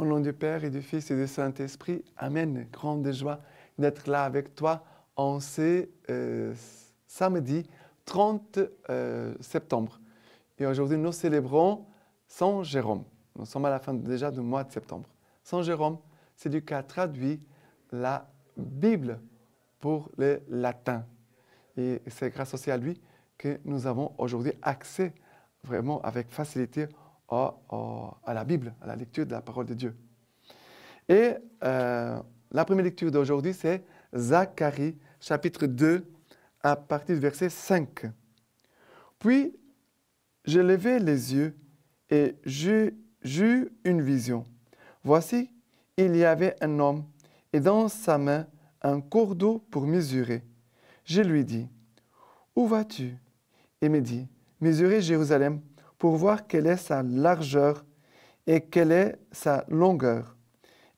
Au nom du Père et du Fils et du Saint-Esprit, Amen. Grande joie d'être là avec toi en ce euh, samedi 30 euh, septembre. Et aujourd'hui, nous célébrons Saint Jérôme. Nous sommes à la fin déjà du mois de septembre. Saint Jérôme, c'est lui qui a traduit la Bible pour le latin. Et c'est grâce aussi à lui que nous avons aujourd'hui accès vraiment avec facilité à, la Bible, à la lecture de la parole de Dieu. Et euh, la première lecture d'aujourd'hui, c'est Zacharie, chapitre 2, à partir du verset 5. Puis, je levai les yeux et j'eus une vision. Voici, il y avait un homme et dans sa main un cours d'eau pour mesurer. Je lui dis, Où vas-tu? Il me dit, Mesurer Jérusalem pour voir quelle est sa largeur et quelle est sa longueur.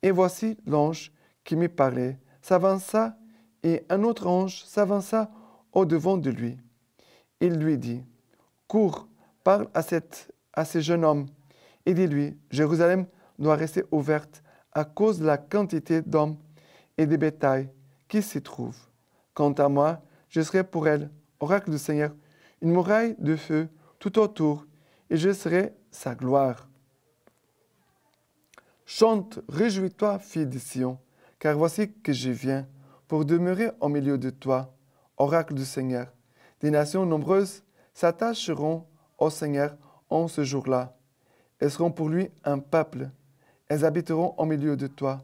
Et voici l'ange qui me parlait s'avança et un autre ange s'avança au-devant de lui. Il lui dit, Cours, parle à, cette, à ce jeune homme et dis-lui, Jérusalem doit rester ouverte à cause de la quantité d'hommes et de bétail qui s'y trouvent. Quant à moi, je serai pour elle, oracle du Seigneur, une muraille de feu tout autour, et je serai sa gloire. Chante, réjouis-toi, fille de Sion, car voici que je viens pour demeurer au milieu de toi, oracle du Seigneur. Des nations nombreuses s'attacheront au Seigneur en ce jour-là. Elles seront pour lui un peuple. Elles habiteront au milieu de toi.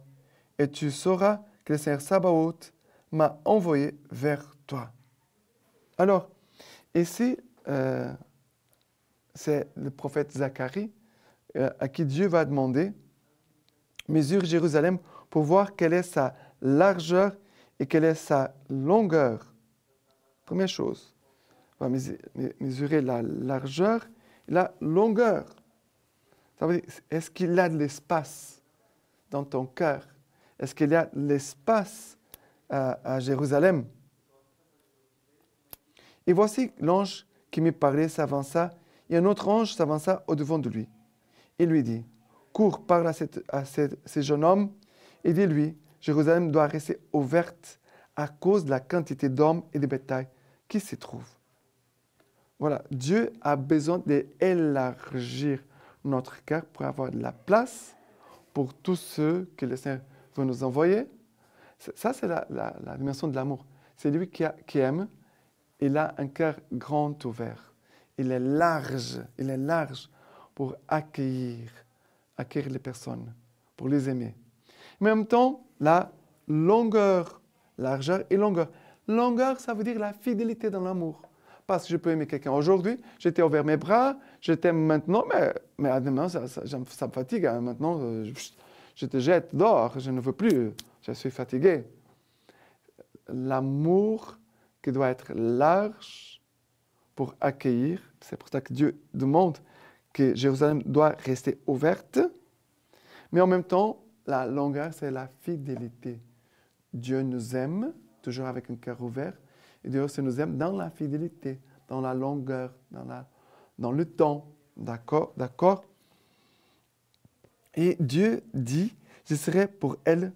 Et tu sauras que le Seigneur Sabaoth m'a envoyé vers toi. Alors, ici, euh, c'est le prophète Zacharie euh, à qui Dieu va demander, mesure Jérusalem pour voir quelle est sa largeur et quelle est sa longueur. Première chose, on va mesurer la largeur et la longueur. Est-ce qu'il y a de l'espace dans ton cœur? Est-ce qu'il y a de l'espace à, à, Jérusalem? Et voici l'ange qui me parlait s'avança, et un autre ange s'avança au-devant de lui. Il lui dit, cours, parle à, cette, à ce jeune homme et dis-lui, Jérusalem doit rester ouverte à cause de la quantité d'hommes et de bétail qui s'y trouvent. Voilà, Dieu a besoin d'élargir notre cœur pour avoir de la place pour tous ceux que le Seigneur veut nous envoyer. Ça, c'est la, dimension de l'amour. C'est lui qui, qui, aime. Il a un cœur grand ouvert. Il est large. Il est large pour accueillir, accueillir les personnes, pour les aimer. En même temps, la longueur, largeur et longueur. Longueur, ça veut dire la fidélité dans l'amour. Parce que je peux aimer quelqu'un aujourd'hui, j'étais ouvert mes bras, je t'aime maintenant, mais, mais demain, ça, ça, me fatigue. Hein. Maintenant, euh, je, te jette dehors, je ne veux plus, je suis fatigué. L'amour qui doit être large pour accueillir, c'est pour ça que Dieu demande que Jérusalem doit rester ouverte, mais en même temps, la longueur, c'est la fidélité. Dieu nous aime, toujours avec un cœur ouvert, et Dieu aussi nous aime dans la fidélité, dans la longueur, dans, la, dans le temps. D'accord? D'accord? Et Dieu dit, je serai pour elle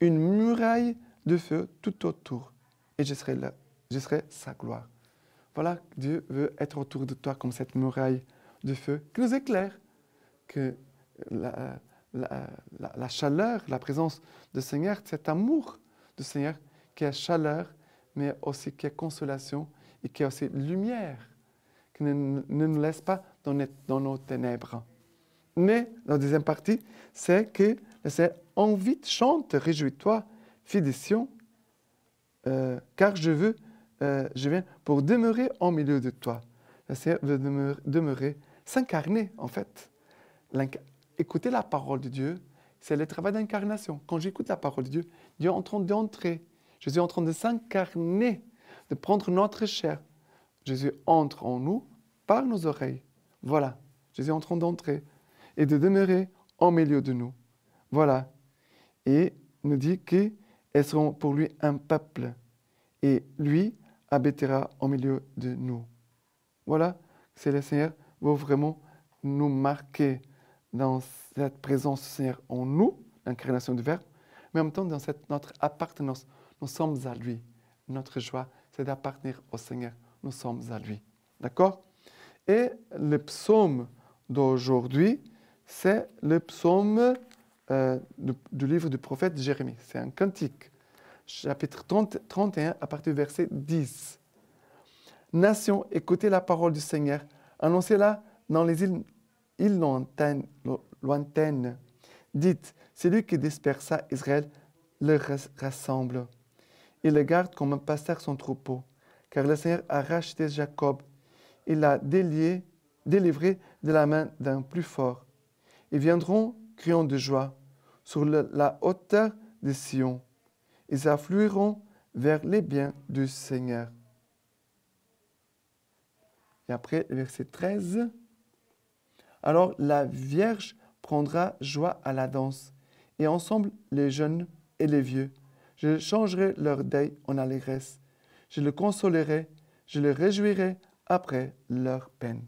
une muraille de feu tout autour, et je serai là, je serai sa gloire. Voilà, Dieu veut être autour de toi comme cette muraille de feu qui nous éclaire, que la, chaleur, la présence du Seigneur, cet amour du Seigneur qui est chaleur, mais aussi qui est consolation et qui est aussi lumière, qui ne, nous laisse pas dans, dans, nos ténèbres. Mais la deuxième partie, c'est que Seigneur invite, chante, réjouis-toi, fille de euh, car je veux, euh, je viens pour demeurer en milieu de toi. Le Seigneur demeurer, s'incarner en fait écouter la parole de Dieu, c'est le travail d'incarnation. Quand j'écoute la parole de Dieu, Dieu est en train d'entrer. Jésus est en train de s'incarner, de prendre notre chair. Jésus entre en nous par nos oreilles. Voilà. Jésus est en train d'entrer et de demeurer au milieu de nous. Voilà. Et nous dit qu'elles seront pour lui un peuple. Et lui habitera au milieu de nous. Voilà. C'est le Seigneur veut vraiment nous marquer dans cette présence du Seigneur en nous, l'incarnation du Verbe, mais en même temps dans cette, notre appartenance. Nous sommes à lui. Notre joie, c'est d'appartenir au Seigneur. Nous sommes à lui. D'accord? Et le psaume d'aujourd'hui, c'est le psaume euh, du, livre du prophète Jérémie. C'est un cantique, chapitre 31, à partir du verset 10. Nation, écoutez la parole du Seigneur, annoncez-la dans les îles, lointaines. Dites, c'est lui qui dispersa Israël, le rassemble. Il le garde comme un pasteur son troupeau, car le Seigneur a racheté Jacob. Il l'a délivré de la main d'un plus fort. Ils viendront criant de joie sur la hauteur de Sion. Ils afflueront vers les biens du Seigneur. Et après, verset 13. Alors la Vierge prendra joie à la danse, et ensemble les jeunes et les vieux. Je changerai leur deuil en allégresse. Je le consolerai, je le réjouirai après leur peine.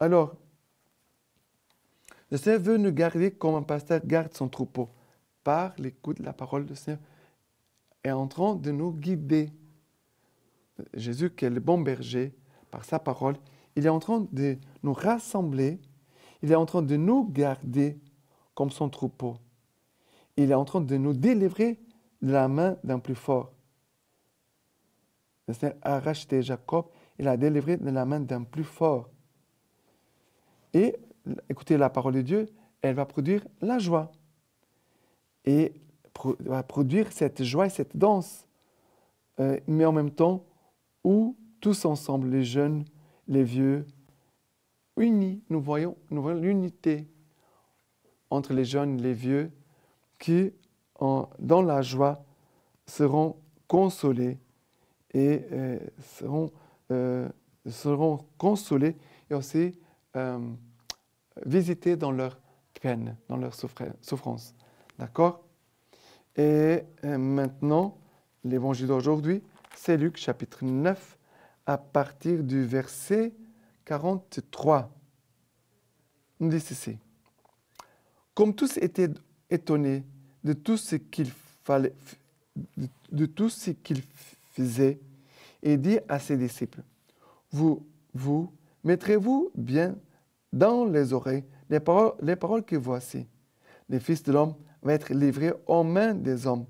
Alors, le Seigneur veut nous garder comme un pasteur garde son troupeau par l'écoute de la parole du Seigneur et en train de nous guider. Jésus, qui est le bon berger, par sa parole, il est en train de nous rassembler, il est en train de nous garder comme son troupeau. Il est en train de nous délivrer de la main d'un plus fort. Le Seigneur a racheté Jacob, il a délivré de la main d'un plus fort. Et écoutez la parole de Dieu, elle va produire la joie. Et va produire cette joie et cette danse. Euh, mais en même temps, où tous ensemble, les jeunes, les vieux, unis, nous voyons, l'unité entre les jeunes et les vieux qui, dans la joie, seront consolés et euh, seront, euh, seront consolés et aussi visiter dans leur peine, dans leur souffrance. D'accord? Et euh, maintenant, l'évangile d'aujourd'hui, c'est Luc chapitre 9 à partir du verset 43. On dit ceci. Comme tous étaient étonnés de tout ce qu'il fallait, de, tout ce qu'il faisait, et dit à ses disciples, vous, vous, mettrez-vous bien dans les oreilles les paroles, les que voici. Le Fils de l'homme va être livré aux mains des hommes.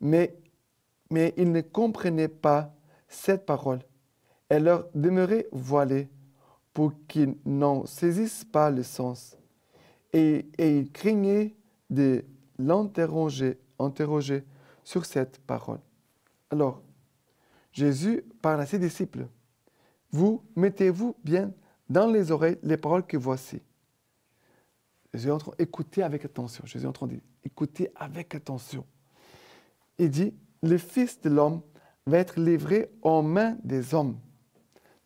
Mais, ils ne comprenaient pas cette parole. Elle leur demeurait voilée pour qu'ils n'en saisissent pas le sens. Et, et ils craignaient de l'interroger interroger sur cette parole. Alors, Jésus parle à ses disciples. Vous mettez-vous bien dans les oreilles les paroles que voici. Jésus est en avec attention. Jésus en train avec attention. Il dit, le Fils de l'homme va être livré aux mains des hommes.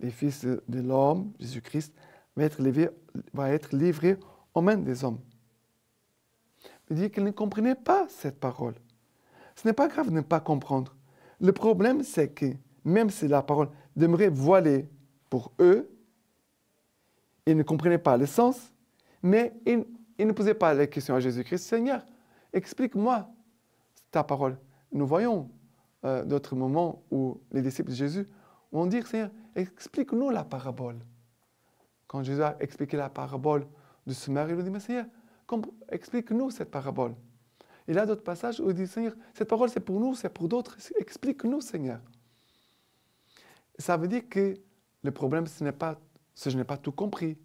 Le Fils de l'homme, Jésus-Christ, va être livré, va être livré aux mains des hommes. Il dit qu'il ne comprenait pas cette parole. Ce n'est pas grave de ne pas comprendre. Le problème, c'est que même si la parole demeurait voilée pour eux, il ne comprenait pas le sens, mais il, ne posait pas la question à Jésus-Christ, Seigneur, explique-moi ta parole. Nous voyons euh, d'autres moments où les disciples de Jésus vont dire, Seigneur, explique-nous la parabole. Quand Jésus a expliqué la parabole ce mari, il lui dit, mais Seigneur, explique-nous cette parabole. Il y a d'autres passages où il dit, Seigneur, cette parole c'est pour nous, c'est pour d'autres, explique-nous, Seigneur. Ça veut dire que le problème, ce n'est pas que je n'ai pas tout compris.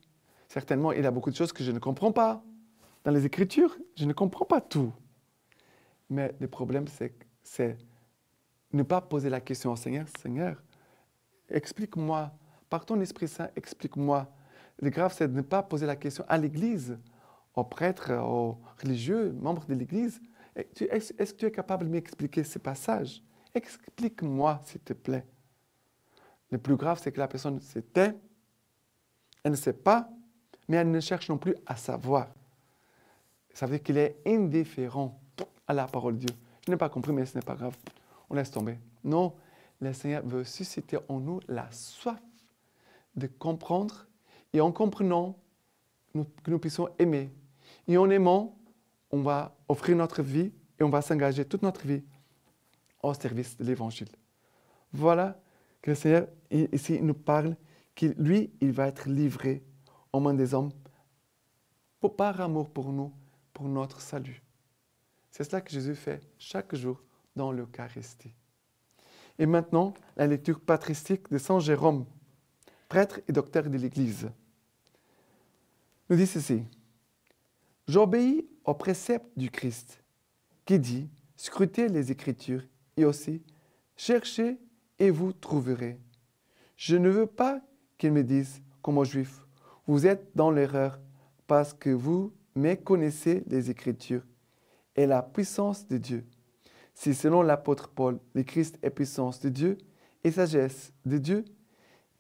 Certainement, il y a beaucoup de choses que je ne comprends pas. Dans les Écritures, je ne comprends pas tout. Mais le problème, c'est ne pas poser la question au Seigneur, Seigneur, explique-moi, par ton Esprit Saint, explique-moi. Le grave, c'est de ne pas poser la question à l'Église, aux prêtres, aux religieux, membres de l'Église. Est-ce que tu es capable de m'expliquer ce passage? Explique-moi, s'il te plaît. Le plus grave, c'est que la personne se elle ne sait pas, mais elle ne cherche non plus à savoir. Ça veut dire qu'il est indifférent à la parole de Dieu. Je n'ai pas compris, mais ce n'est pas grave. On laisse tomber. Non, le Seigneur veut susciter en nous la soif de comprendre. Et en comprenant, que nous puissions aimer. Et en aimant, on va offrir notre vie et on va s'engager toute notre vie au service de l'Évangile. Voilà que le Seigneur, ici, nous parle que lui, il va être livré aux des hommes par amour pour nous, pour notre salut. C'est cela que Jésus fait chaque jour dans l'Eucharistie. Et maintenant, la lecture patristique de Saint Jérôme, prêtre et docteur de l'Église, nous dit ceci. J'obéis au précepte du Christ qui dit, scrutez les Écritures et aussi, cherchez et vous trouverez. Je ne veux pas qu'ils me disent, comme aux Juifs, vous êtes dans l'erreur parce que vous méconnaissez les Écritures et la puissance de Dieu. Si selon l'apôtre Paul, le Christ est puissance de Dieu et sagesse de Dieu,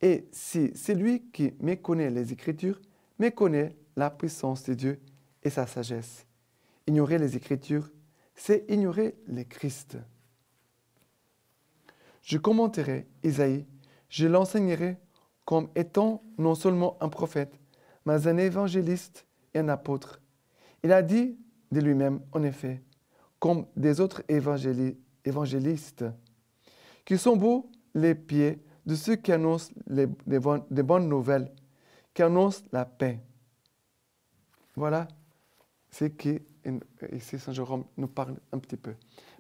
et si celui qui méconnaît les Écritures méconnaît la puissance de Dieu et sa sagesse. Ignorer les Écritures, c'est ignorer le Christ. Je commenterai Isaïe, je l'enseignerai comme étant non seulement un prophète, mais un évangéliste et un apôtre. Il a dit de lui-même, en effet, comme des autres évangélistes, qui sont beaux les pieds de ceux qui annoncent les, bonnes nouvelles, qui annoncent la paix. Voilà ce qui, ici, Saint Jérôme nous parle un petit peu.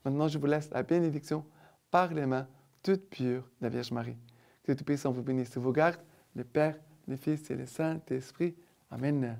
Maintenant, je vous laisse la bénédiction par les mains toutes pures de la Vierge Marie. Que tout puissant vous bénisse et vous garde, le Père, le Fils et le Saint-Esprit. Amen.